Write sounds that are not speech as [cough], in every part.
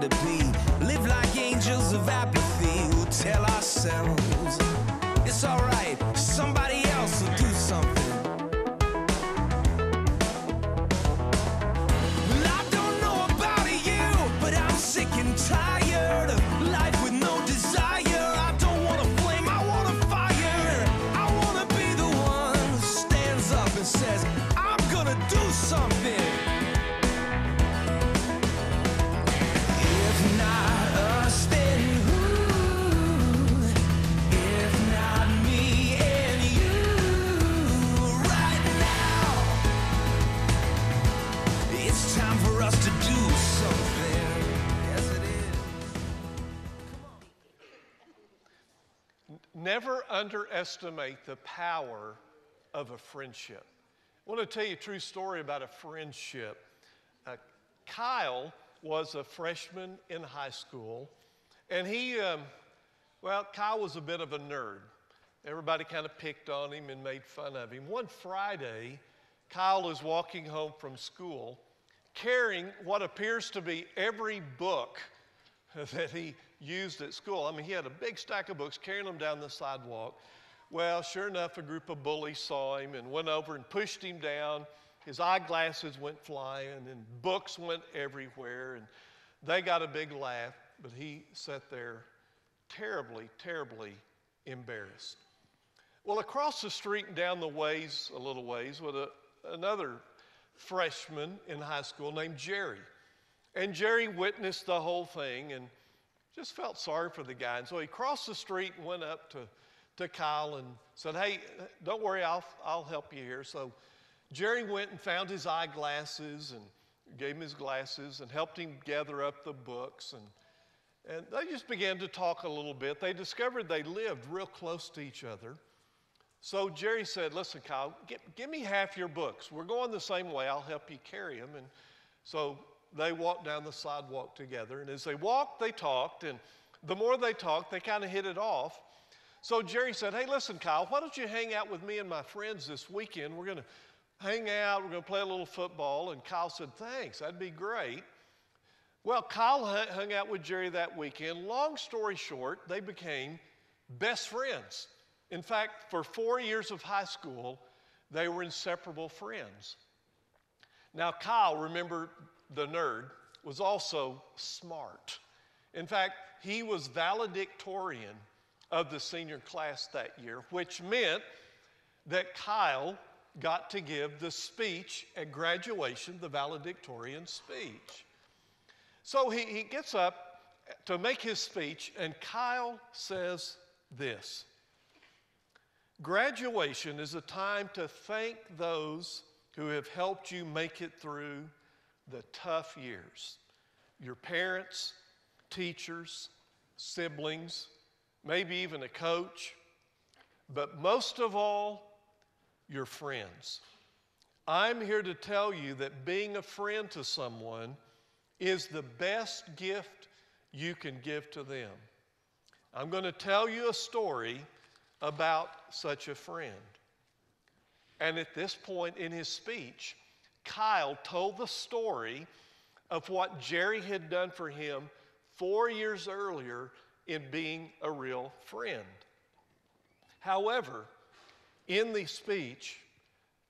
to be. Underestimate the power of a friendship. I want to tell you a true story about a friendship. Uh, Kyle was a freshman in high school, and he, um, well, Kyle was a bit of a nerd. Everybody kind of picked on him and made fun of him. One Friday, Kyle was walking home from school carrying what appears to be every book [laughs] that he used at school. I mean, he had a big stack of books, carrying them down the sidewalk. Well, sure enough, a group of bullies saw him and went over and pushed him down. His eyeglasses went flying, and books went everywhere, and they got a big laugh, but he sat there terribly, terribly embarrassed. Well, across the street and down the ways, a little ways, was a, another freshman in high school named Jerry. And Jerry witnessed the whole thing and just felt sorry for the guy. And so he crossed the street and went up to, to Kyle and said, Hey, don't worry, I'll, I'll help you here. So Jerry went and found his eyeglasses and gave him his glasses and helped him gather up the books. And, and they just began to talk a little bit. They discovered they lived real close to each other. So Jerry said, Listen, Kyle, give, give me half your books. We're going the same way. I'll help you carry them. And so they walked down the sidewalk together. And as they walked, they talked. And the more they talked, they kind of hit it off. So Jerry said, Hey, listen, Kyle, why don't you hang out with me and my friends this weekend? We're going to hang out, we're going to play a little football. And Kyle said, Thanks, that'd be great. Well, Kyle hung out with Jerry that weekend. Long story short, they became best friends. In fact, for four years of high school, they were inseparable friends. Now, Kyle, remember the nerd, was also smart. In fact, he was valedictorian of the senior class that year, which meant that Kyle got to give the speech at graduation, the valedictorian speech. So he, he gets up to make his speech, and Kyle says this Graduation is a time to thank those who have helped you make it through the tough years your parents, teachers, siblings, maybe even a coach, but most of all, your friends. I'm here to tell you that being a friend to someone is the best gift you can give to them. I'm going to tell you a story about such a friend. And at this point in his speech, Kyle told the story of what Jerry had done for him four years earlier in being a real friend. However, in the speech,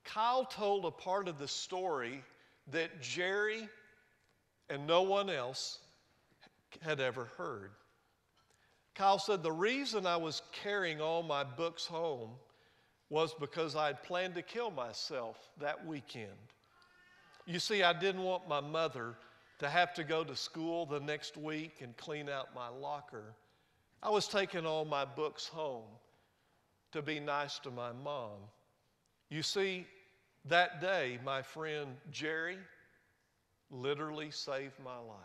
Kyle told a part of the story that Jerry and no one else had ever heard. Kyle said, The reason I was carrying all my books home was because I had planned to kill myself that weekend. You see, I didn't want my mother to have to go to school the next week and clean out my locker. I was taking all my books home to be nice to my mom. You see, that day, my friend Jerry literally saved my life.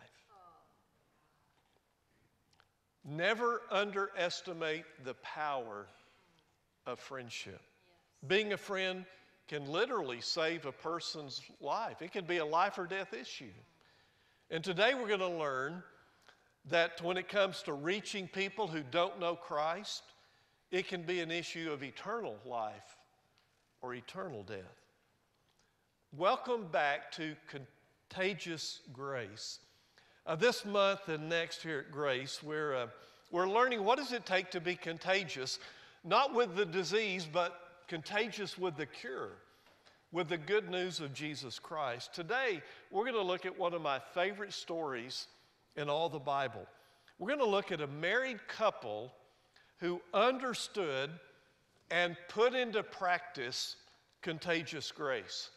Never underestimate the power of friendship. Being a friend can literally save a person's life, it can be a life or death issue. And today we're going to learn that when it comes to reaching people who don't know Christ, it can be an issue of eternal life or eternal death. Welcome back to Contagious Grace. Uh, this month and next here at Grace, we're, uh, we're learning what does it take to be contagious, not with the disease, but contagious with the cure, with the good news of Jesus Christ. Today, we're going to look at one of my favorite stories in all the Bible. We're going to look at a married couple who understood and put into practice contagious grace.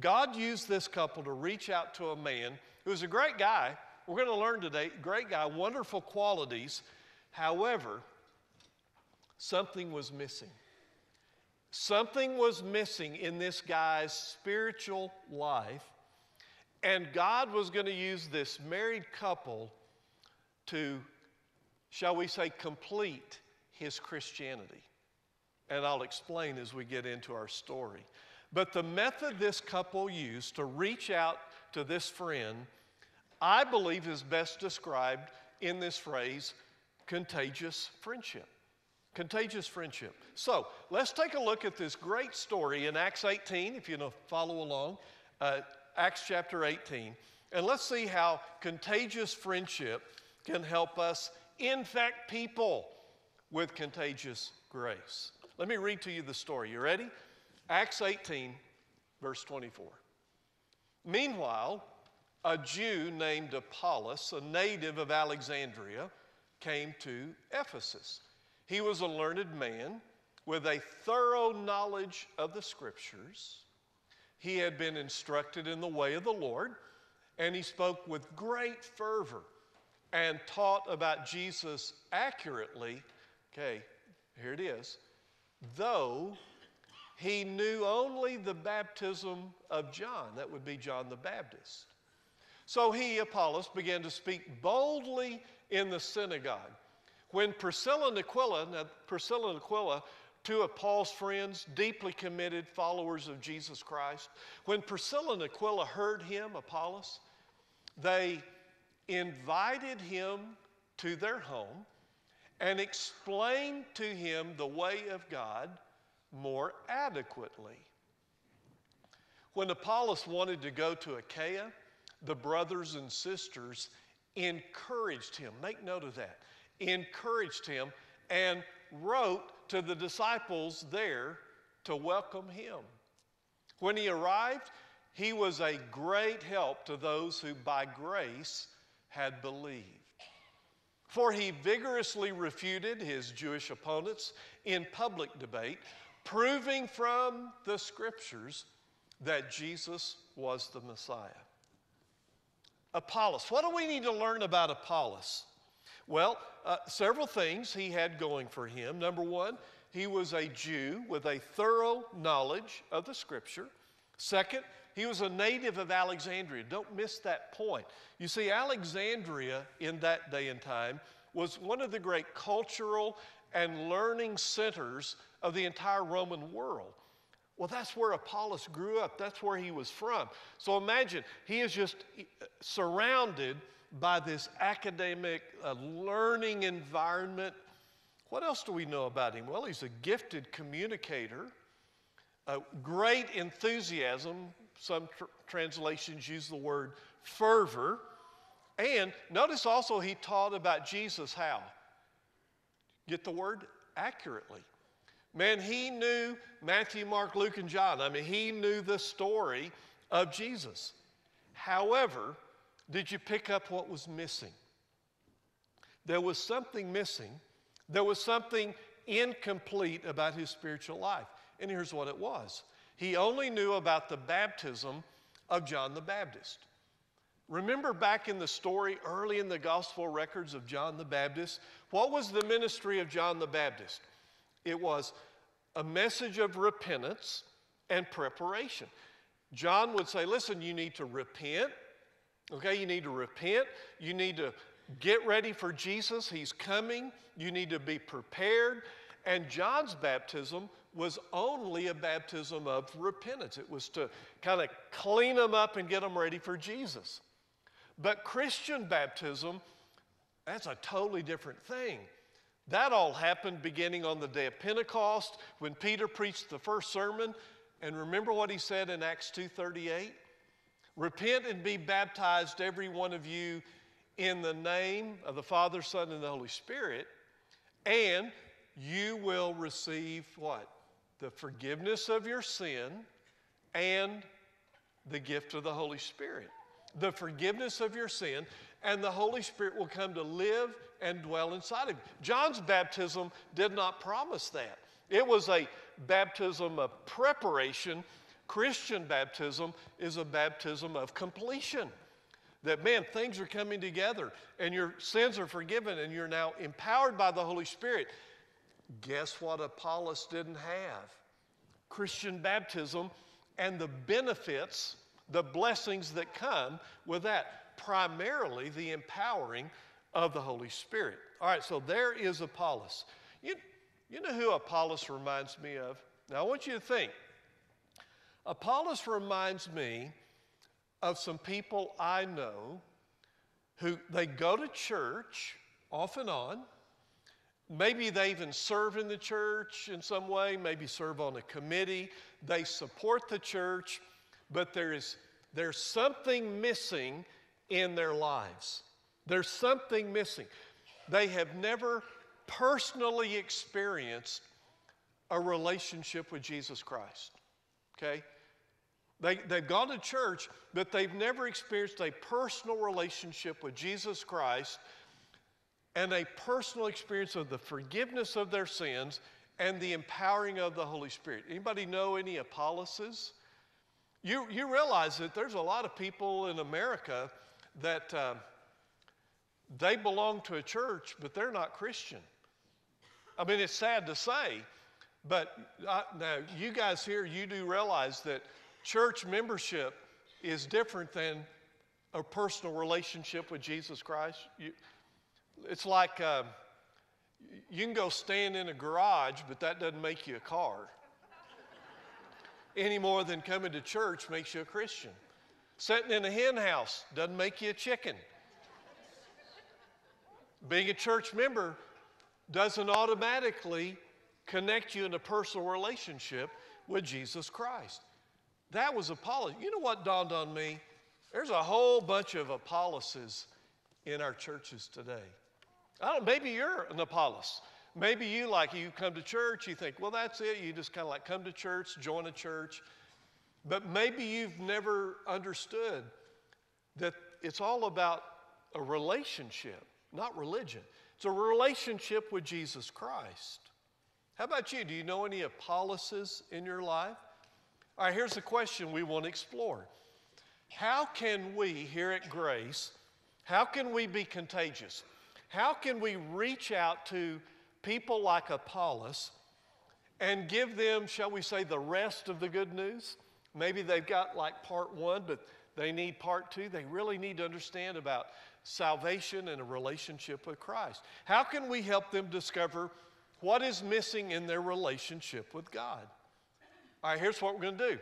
God used this couple to reach out to a man who was a great guy. We're going to learn today, great guy, wonderful qualities. However, something was missing. Something was missing in this guy's spiritual life, and God was going to use this married couple to, shall we say, complete his Christianity. And I'll explain as we get into our story. But the method this couple used to reach out to this friend, I believe, is best described in this phrase contagious friendship. Contagious friendship. So let's take a look at this great story in Acts 18, if you know, follow along, uh, Acts chapter 18. And let's see how contagious friendship can help us infect people with contagious grace. Let me read to you the story. You ready? Acts 18, verse 24. Meanwhile, a Jew named Apollos, a native of Alexandria, came to Ephesus. He was a learned man with a thorough knowledge of the scriptures. He had been instructed in the way of the Lord, and he spoke with great fervor and taught about Jesus accurately. Okay, here it is. Though he knew only the baptism of John, that would be John the Baptist. So he, Apollos, began to speak boldly in the synagogue. When Priscilla and Aquila, Priscilla and Aquila, two of Paul's friends, deeply committed followers of Jesus Christ, when Priscilla and Aquila heard him, Apollos, they invited him to their home and explained to him the way of God more adequately. When Apollos wanted to go to Achaia, the brothers and sisters encouraged him. Make note of that. Encouraged him and wrote to the disciples there to welcome him. When he arrived, he was a great help to those who by grace had believed. For he vigorously refuted his Jewish opponents in public debate, proving from the scriptures that Jesus was the Messiah. Apollos. What do we need to learn about Apollos? Well, uh, several things he had going for him. Number one, he was a Jew with a thorough knowledge of the scripture. Second, he was a native of Alexandria. Don't miss that point. You see, Alexandria in that day and time was one of the great cultural and learning centers of the entire Roman world. Well, that's where Apollos grew up. That's where he was from. So imagine, he is just surrounded by this academic uh, learning environment. What else do we know about him? Well, he's a gifted communicator, a great enthusiasm, some tr- translations use the word fervor. And notice also he taught about Jesus how? Get the word? Accurately. Man, he knew Matthew, Mark, Luke, and John. I mean, he knew the story of Jesus. However, did you pick up what was missing? There was something missing. There was something incomplete about his spiritual life. And here's what it was he only knew about the baptism of John the Baptist. Remember back in the story early in the gospel records of John the Baptist? What was the ministry of John the Baptist? It was a message of repentance and preparation. John would say, Listen, you need to repent. Okay, you need to repent. You need to get ready for Jesus. He's coming. You need to be prepared. And John's baptism was only a baptism of repentance. It was to kind of clean them up and get them ready for Jesus. But Christian baptism, that's a totally different thing. That all happened beginning on the day of Pentecost when Peter preached the first sermon. And remember what he said in Acts 2:38? Repent and be baptized, every one of you, in the name of the Father, Son, and the Holy Spirit, and you will receive what? The forgiveness of your sin and the gift of the Holy Spirit. The forgiveness of your sin, and the Holy Spirit will come to live and dwell inside of you. John's baptism did not promise that. It was a baptism of preparation. Christian baptism is a baptism of completion. That, man, things are coming together and your sins are forgiven and you're now empowered by the Holy Spirit. Guess what Apollos didn't have? Christian baptism and the benefits, the blessings that come with that. Primarily the empowering of the Holy Spirit. All right, so there is Apollos. You, you know who Apollos reminds me of? Now, I want you to think. Apollos reminds me of some people I know who they go to church off and on. Maybe they even serve in the church in some way, maybe serve on a committee. They support the church, but there is, there's something missing in their lives. There's something missing. They have never personally experienced a relationship with Jesus Christ. Okay? They, they've gone to church, but they've never experienced a personal relationship with Jesus Christ and a personal experience of the forgiveness of their sins and the empowering of the Holy Spirit. Anybody know any Apolloses? You, you realize that there's a lot of people in America that uh, they belong to a church, but they're not Christian. I mean, it's sad to say, but I, now you guys here, you do realize that church membership is different than a personal relationship with Jesus Christ. You, it's like uh, you can go stand in a garage, but that doesn't make you a car. Any more than coming to church makes you a Christian. Sitting in a hen house doesn't make you a chicken. Being a church member doesn't automatically connect you in a personal relationship with Jesus Christ. That was Apollos. You know what dawned on me? There's a whole bunch of Apolloses in our churches today. I don't, maybe you're an Apollos. Maybe you like you come to church, you think, well, that's it. You just kind of like come to church, join a church. But maybe you've never understood that it's all about a relationship, not religion. It's a relationship with Jesus Christ. How about you? Do you know any Apolloses in your life? All right, here's the question we want to explore. How can we here at Grace, how can we be contagious? How can we reach out to people like Apollos and give them, shall we say, the rest of the good news? Maybe they've got like part one, but they need part two. They really need to understand about salvation and a relationship with Christ. How can we help them discover what is missing in their relationship with God? All right, here's what we're going to do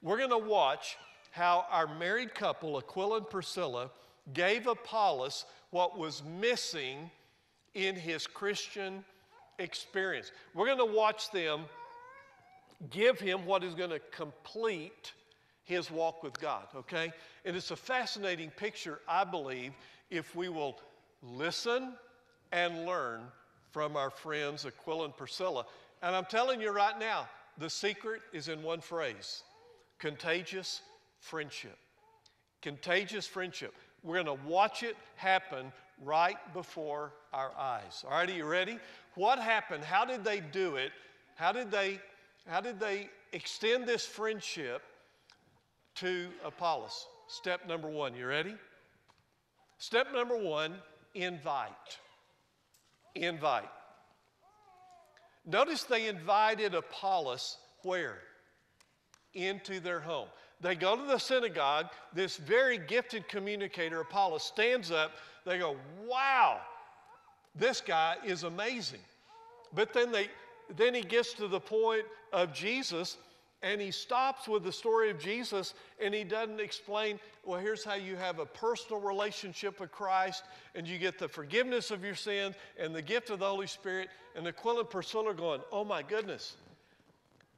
we're going to watch how our married couple, Aquila and Priscilla, gave Apollos what was missing in his Christian experience. We're going to watch them give him what is going to complete his walk with God, okay? And it's a fascinating picture, I believe, if we will listen and learn from our friends Aquila and Priscilla. And I'm telling you right now, the secret is in one phrase contagious friendship. Contagious friendship. We're going to watch it happen right before our eyes. All right, are you ready? What happened? How did they do it? How did they, how did they extend this friendship to Apollos? Step number one, you ready? Step number one invite. Invite. Notice they invited Apollos where? Into their home. They go to the synagogue. This very gifted communicator, Apollos, stands up. They go, Wow, this guy is amazing. But then, they, then he gets to the point of Jesus and he stops with the story of Jesus and he doesn't explain, well, here's how you have a personal relationship with Christ and you get the forgiveness of your sins and the gift of the Holy Spirit. And Aquila and Priscilla going, oh my goodness,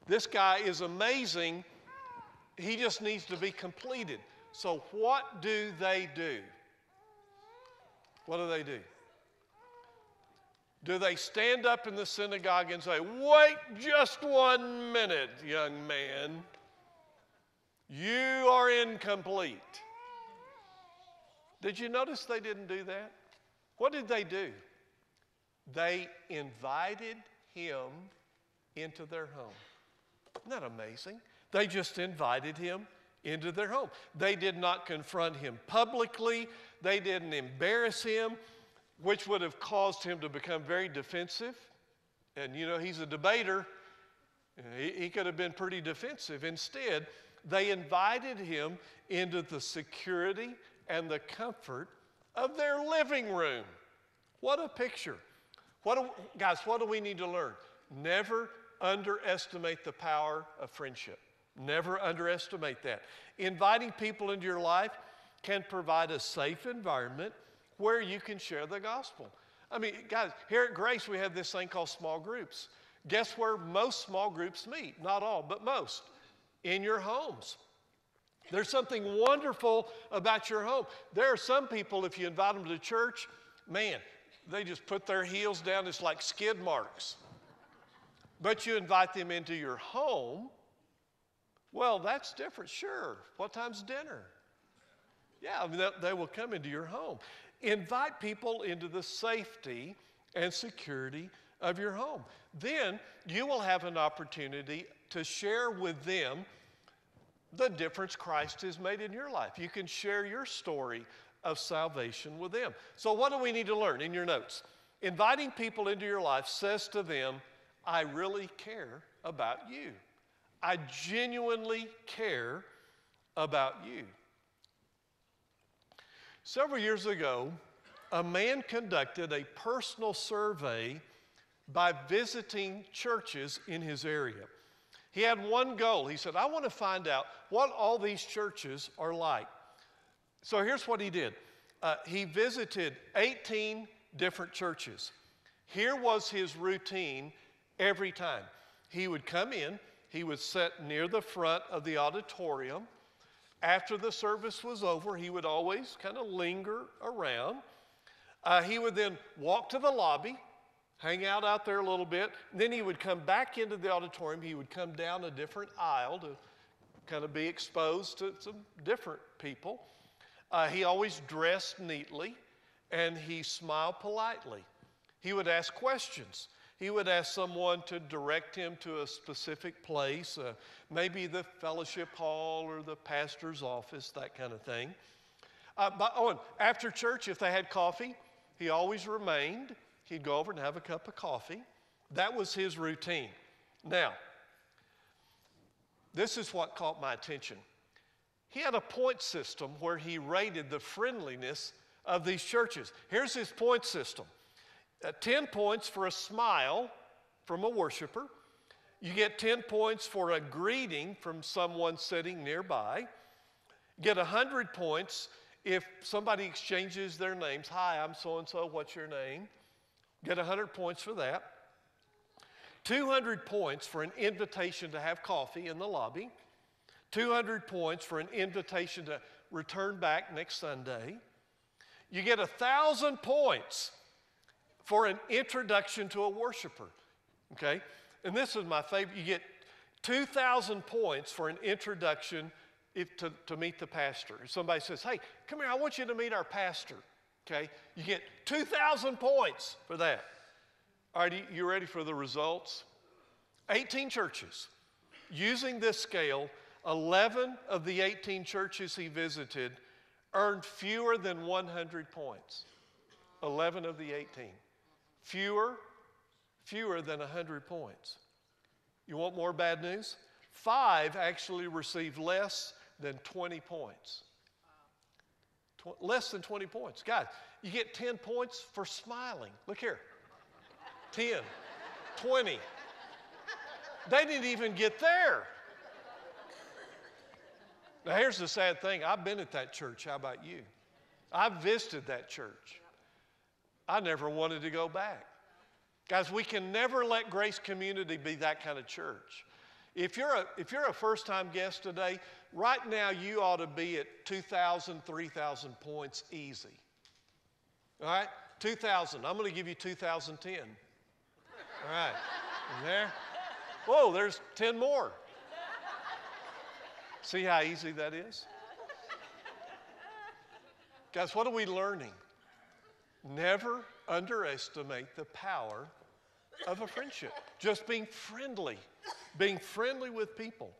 This guy is amazing. He just needs to be completed. So, what do they do? What do they do? Do they stand up in the synagogue and say, Wait just one minute, young man? You are incomplete. Did you notice they didn't do that? What did they do? They invited him into their home. Isn't that amazing? They just invited him into their home. They did not confront him publicly, they didn't embarrass him, which would have caused him to become very defensive. And you know, he's a debater, he, he could have been pretty defensive. Instead, they invited him into the security and the comfort of their living room. What a picture. What do, guys, what do we need to learn? Never underestimate the power of friendship. Never underestimate that. Inviting people into your life can provide a safe environment where you can share the gospel. I mean, guys, here at Grace, we have this thing called small groups. Guess where most small groups meet? Not all, but most. In your homes. There's something wonderful about your home. There are some people, if you invite them to church, man, they just put their heels down. It's like skid marks. But you invite them into your home, well, that's different, sure. What time's dinner? Yeah, they will come into your home. Invite people into the safety and security of your home. Then you will have an opportunity to share with them the difference Christ has made in your life. You can share your story of salvation with them. So, what do we need to learn in your notes? Inviting people into your life says to them, I really care about you. I genuinely care about you. Several years ago, a man conducted a personal survey by visiting churches in his area. He had one goal. He said, I want to find out what all these churches are like. So here's what he did uh, he visited 18 different churches. Here was his routine every time. He would come in, he would sit near the front of the auditorium. After the service was over, he would always kind of linger around. Uh, he would then walk to the lobby, hang out out there a little bit. And then he would come back into the auditorium. He would come down a different aisle to kind of be exposed to some different people. Uh, he always dressed neatly and he smiled politely. He would ask questions. He would ask someone to direct him to a specific place, uh, maybe the fellowship hall or the pastor's office, that kind of thing. Uh, but, oh, and after church, if they had coffee, he always remained. He'd go over and have a cup of coffee. That was his routine. Now, this is what caught my attention. He had a point system where he rated the friendliness of these churches. Here's his point system uh, 10 points for a smile from a worshiper. You get 10 points for a greeting from someone sitting nearby. Get 100 points if somebody exchanges their names. Hi, I'm so and so, what's your name? Get 100 points for that. 200 points for an invitation to have coffee in the lobby. 200 points for an invitation to return back next Sunday. You get 1,000 points for an introduction to a worshiper. Okay? And this is my favorite. You get 2,000 points for an introduction if, to, to meet the pastor. If somebody says, hey, come here, I want you to meet our pastor. Okay? You get 2,000 points for that. All right, you ready for the results? 18 churches. Using this scale, 11 of the 18 churches he visited earned fewer than 100 points. 11 of the 18. Fewer, fewer than 100 points. You want more bad news? Five actually received less than 20 points. Tw- less than 20 points. Guys, you get 10 points for smiling. Look here 10, 20. They didn't even get there. Now, here's the sad thing I've been at that church. How about you? I've visited that church. I never wanted to go back. Guys, we can never let Grace Community be that kind of church. If you're a, if you're a first time guest today, right now you ought to be at 2,000, 3,000 points easy. All right? 2,000. I'm going to give you 2010. All right. There? Whoa, there's 10 more. See how easy that is? Guys, what are we learning? Never underestimate the power of a friendship. Just being friendly, being friendly with people.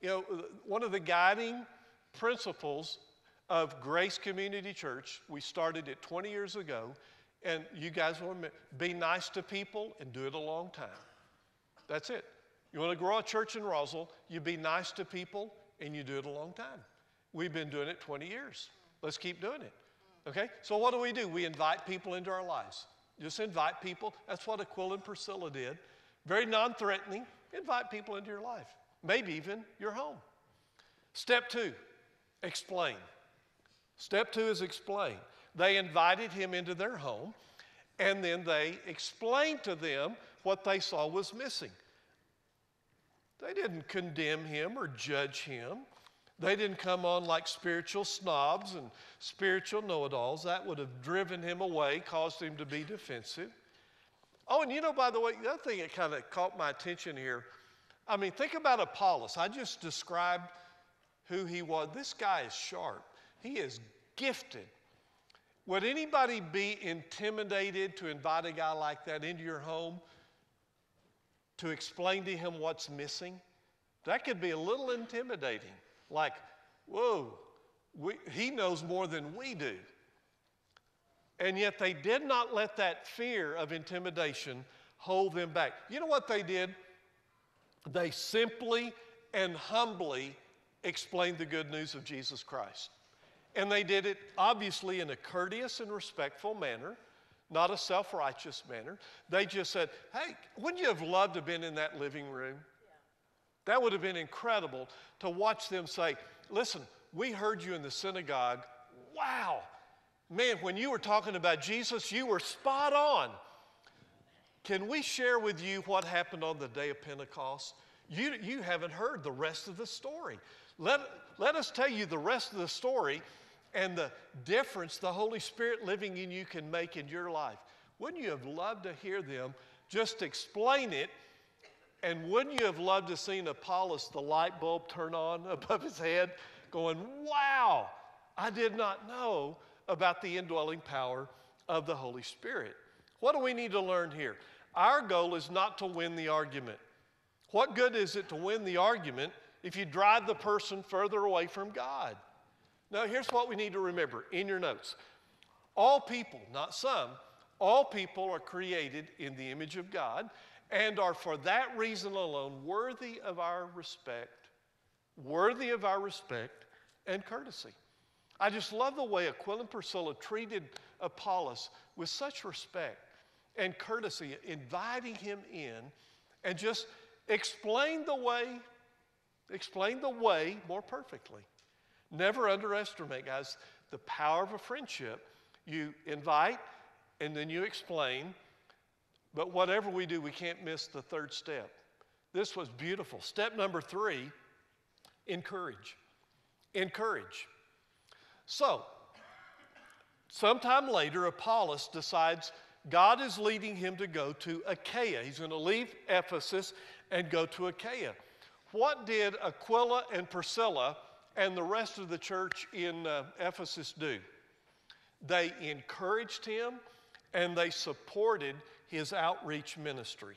You know, one of the guiding principles of Grace Community Church, we started it 20 years ago, and you guys want to be nice to people and do it a long time. That's it. You want to grow a church in Roswell, you be nice to people and you do it a long time. We've been doing it 20 years. Let's keep doing it. Okay? So what do we do? We invite people into our lives. Just invite people. That's what Aquila and Priscilla did. Very non threatening. Invite people into your life, maybe even your home. Step two, explain. Step two is explain. They invited him into their home, and then they explained to them what they saw was missing. They didn't condemn him or judge him. They didn't come on like spiritual snobs and spiritual know it alls. That would have driven him away, caused him to be defensive. Oh, and you know, by the way, the other thing that kind of caught my attention here I mean, think about Apollos. I just described who he was. This guy is sharp, he is gifted. Would anybody be intimidated to invite a guy like that into your home to explain to him what's missing? That could be a little intimidating. Like, whoa, we, he knows more than we do. And yet they did not let that fear of intimidation hold them back. You know what they did? They simply and humbly explained the good news of Jesus Christ. And they did it obviously in a courteous and respectful manner, not a self righteous manner. They just said, Hey, wouldn't you have loved to have been in that living room? That would have been incredible to watch them say, Listen, we heard you in the synagogue. Wow. Man, when you were talking about Jesus, you were spot on. Can we share with you what happened on the day of Pentecost? You, you haven't heard the rest of the story. Let, let us tell you the rest of the story and the difference the Holy Spirit living in you can make in your life. Wouldn't you have loved to hear them just explain it and wouldn't you have loved to seen Apollos, the light bulb turn on [laughs] above his head, going, Wow, I did not know about the indwelling power of the Holy Spirit. What do we need to learn here? Our goal is not to win the argument. What good is it to win the argument if you drive the person further away from God? Now, here's what we need to remember in your notes all people, not some, all people are created in the image of God and are for that reason alone worthy of our respect, worthy of our respect and courtesy. I just love the way Aquila and Priscilla treated Apollos with such respect and courtesy, inviting him in and just explain the way, explain the way more perfectly. Never underestimate, guys, the power of a friendship. You invite and then you explain but whatever we do, we can't miss the third step. This was beautiful. Step number three encourage. Encourage. So, sometime later, Apollos decides God is leading him to go to Achaia. He's going to leave Ephesus and go to Achaia. What did Aquila and Priscilla and the rest of the church in uh, Ephesus do? They encouraged him and they supported his outreach ministry.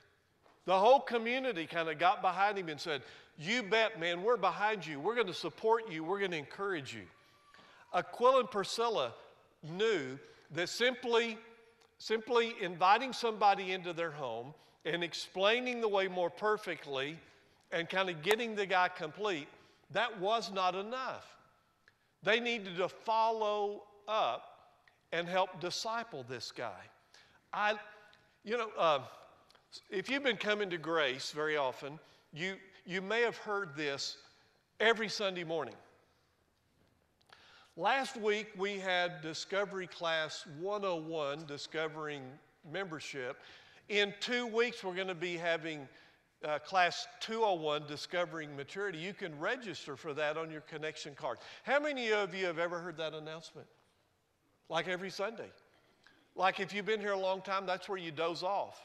The whole community kind of got behind him and said, You bet, man, we're behind you. We're going to support you. We're going to encourage you. Aquila and Priscilla knew that simply, simply inviting somebody into their home and explaining the way more perfectly and kind of getting the guy complete, that was not enough. They needed to follow up and help disciple this guy. I, you know, uh, if you've been coming to grace very often, you, you may have heard this every Sunday morning. Last week we had Discovery Class 101, Discovering Membership. In two weeks, we're going to be having uh, class 201, Discovering Maturity. You can register for that on your connection card. How many of you have ever heard that announcement? Like every Sunday. Like if you've been here a long time, that's where you doze off.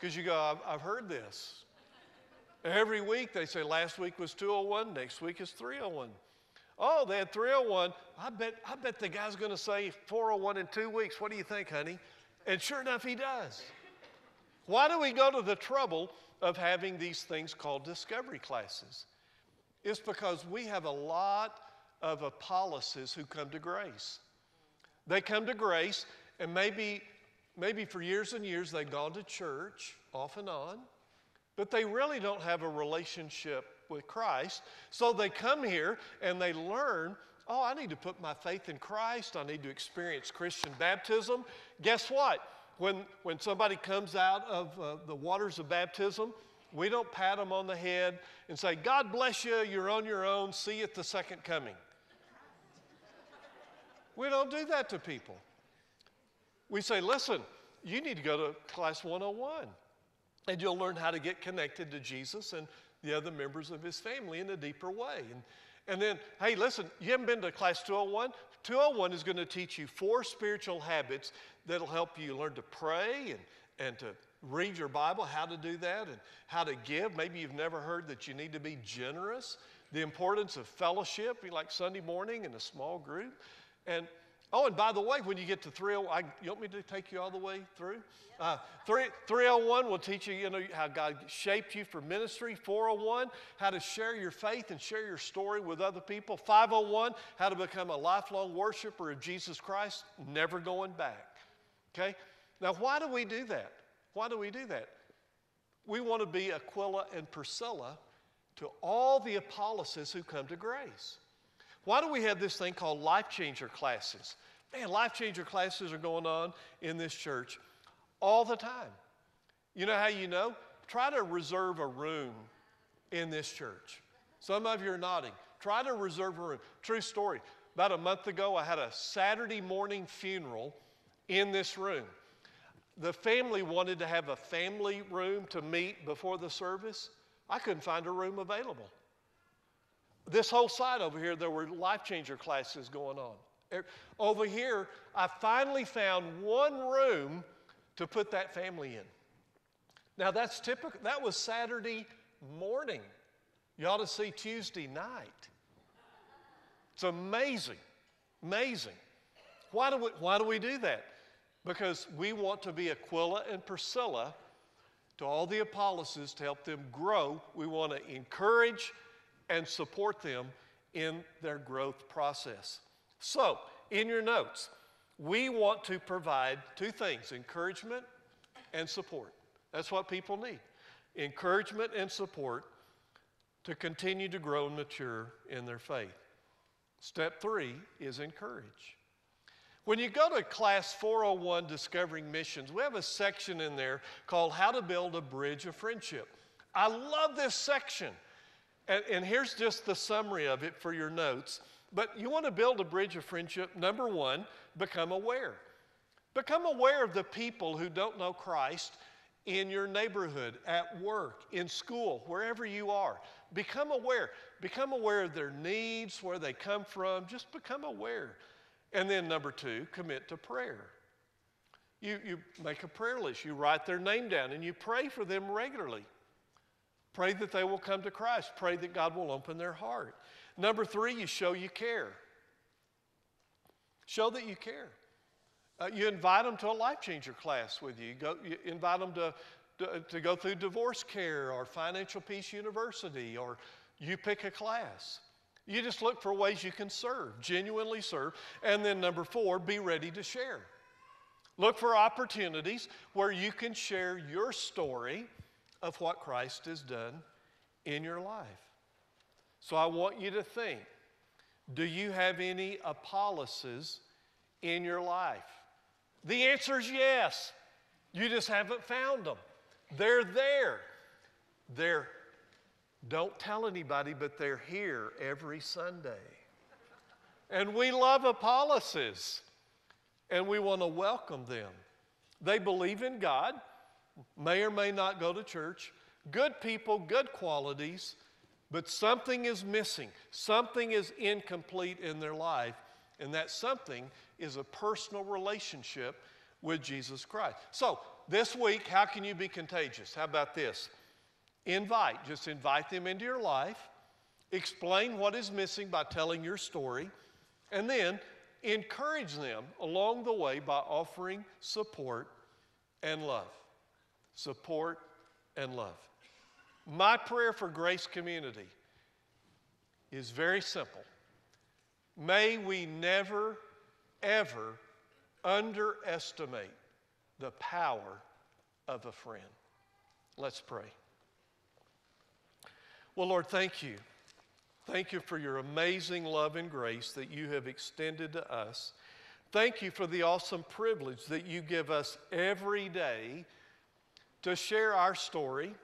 Because you go, I've, heard this. Every week they say last week was 201, next week is 301. Oh, they had 301. I bet, I bet the guy's going to say 401 in two weeks. What do you think, honey? And sure enough, he does. Why do we go to the trouble of having these things called discovery classes? It's because we have a lot of Apollos who come to grace. They come to grace, and maybe, maybe for years and years they've gone to church off and on, but they really don't have a relationship with Christ. So they come here and they learn oh, I need to put my faith in Christ. I need to experience Christian baptism. Guess what? When, when somebody comes out of uh, the waters of baptism, we don't pat them on the head and say, God bless you, you're on your own, see you at the second coming. We don't do that to people. We say, listen, you need to go to class 101 and you'll learn how to get connected to Jesus and the other members of his family in a deeper way. And, and then, hey, listen, you haven't been to class 201? 201 is going to teach you four spiritual habits that'll help you learn to pray and, and to read your Bible, how to do that, and how to give. Maybe you've never heard that you need to be generous, the importance of fellowship, like Sunday morning in a small group. And Oh, and by the way, when you get to 301, you want me to take you all the way through? Uh, 3, 301 will teach you, you know, how God shaped you for ministry. 401, how to share your faith and share your story with other people. 501, how to become a lifelong worshiper of Jesus Christ, never going back. Okay? Now, why do we do that? Why do we do that? We want to be Aquila and Priscilla to all the Apollos who come to grace. Why do we have this thing called life changer classes? Man, life changer classes are going on in this church all the time. You know how you know? Try to reserve a room in this church. Some of you are nodding. Try to reserve a room. True story. About a month ago, I had a Saturday morning funeral in this room. The family wanted to have a family room to meet before the service. I couldn't find a room available. This whole side over here, there were life changer classes going on. Er, over here, I finally found one room to put that family in. Now that's typical, that was Saturday morning. You ought to see Tuesday night. It's amazing, amazing. Why do we, why do, we do that? Because we want to be Aquila and Priscilla to all the Apollos to help them grow. We want to encourage and support them in their growth process. So, in your notes, we want to provide two things encouragement and support. That's what people need encouragement and support to continue to grow and mature in their faith. Step three is encourage. When you go to class 401 Discovering Missions, we have a section in there called How to Build a Bridge of Friendship. I love this section and, and here's just the summary of it for your notes. But you want to build a bridge of friendship. Number one, become aware. Become aware of the people who don't know Christ in your neighborhood, at work, in school, wherever you are. Become aware. Become aware of their needs, where they come from. Just become aware. And then, number two, commit to prayer. You, you make a prayer list, you write their name down, and you pray for them regularly. Pray that they will come to Christ. Pray that God will open their heart. Number three, you show you care. Show that you care. Uh, you invite them to a life changer class with you. Go, you invite them to, to, to go through divorce care or Financial Peace University, or you pick a class. You just look for ways you can serve, genuinely serve. And then number four, be ready to share. Look for opportunities where you can share your story of what Christ has done in your life. So I want you to think do you have any Apolloses in your life? The answer is yes. You just haven't found them. They're there. They're, don't tell anybody, but they're here every Sunday. And we love Apolloses, and we want to welcome them. They believe in God may or may not go to church. good people, good qualities, but something is missing. Something is incomplete in their life, and that something is a personal relationship with Jesus Christ. So, this week, how can you be contagious? How about this? Invite, just invite them into your life, explain what is missing by telling your story, and then encourage them along the way by offering support and love. Support and love. My prayer for Grace Community is very simple. May we never, ever underestimate the power of a friend. Let's pray. Well, Lord, thank you. Thank you for your amazing love and grace that you have extended to us. Thank you for the awesome privilege that you give us every day to share our story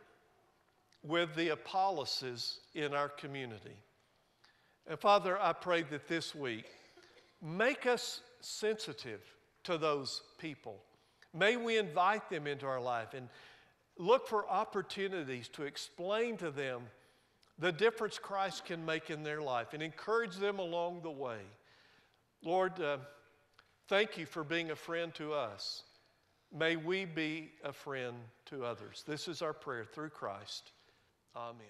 with the Apollos in our community. And Father, I pray that this week, make us sensitive to those people. May we invite them into our life and look for opportunities to explain to them the difference Christ can make in their life and encourage them along the way. Lord, uh, thank you for being a friend to us. May we be a friend to others. This is our prayer through Christ. Amen.